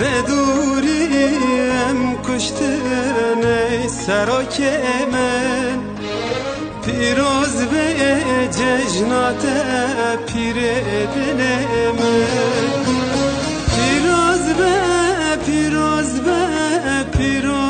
و دوریم کشتن سراک من. پیروز به ججنات پیر دل پیروز به پیروز به پیروز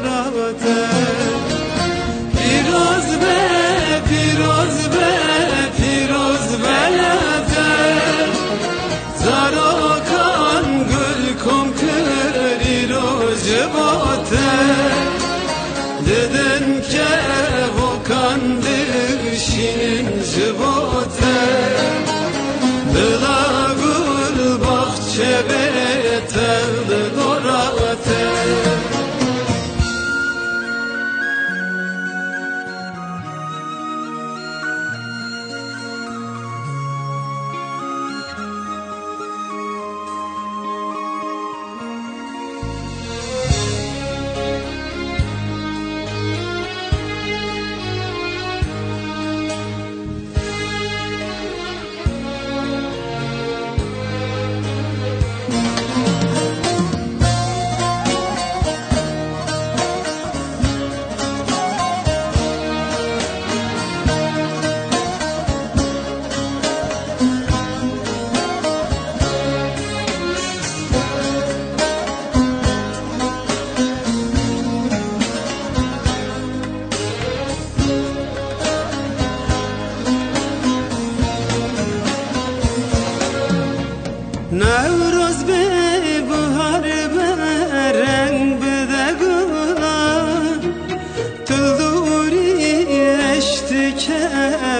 Nevroz be bahar be reng bede gula Tulduri eştike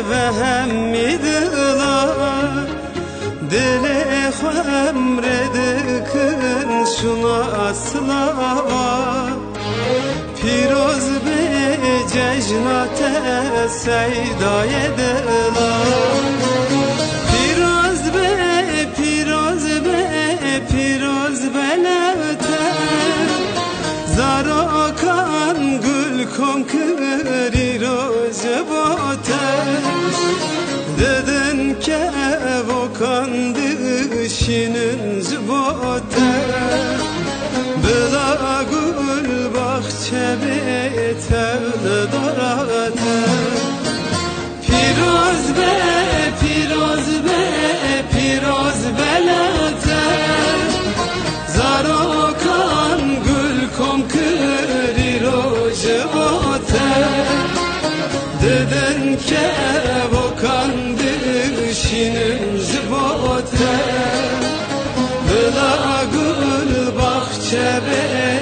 ve hemmidila Dile xemredikın şuna aslava Piroz be cejnate seydaye kom kiri roz bote Dedin ke vokandı şinin zbote Bela gül bahçe betel dorate Piroz be, piroz be, piroz belete. Zarokan gül kom roj bote Pınar gül bahçe be.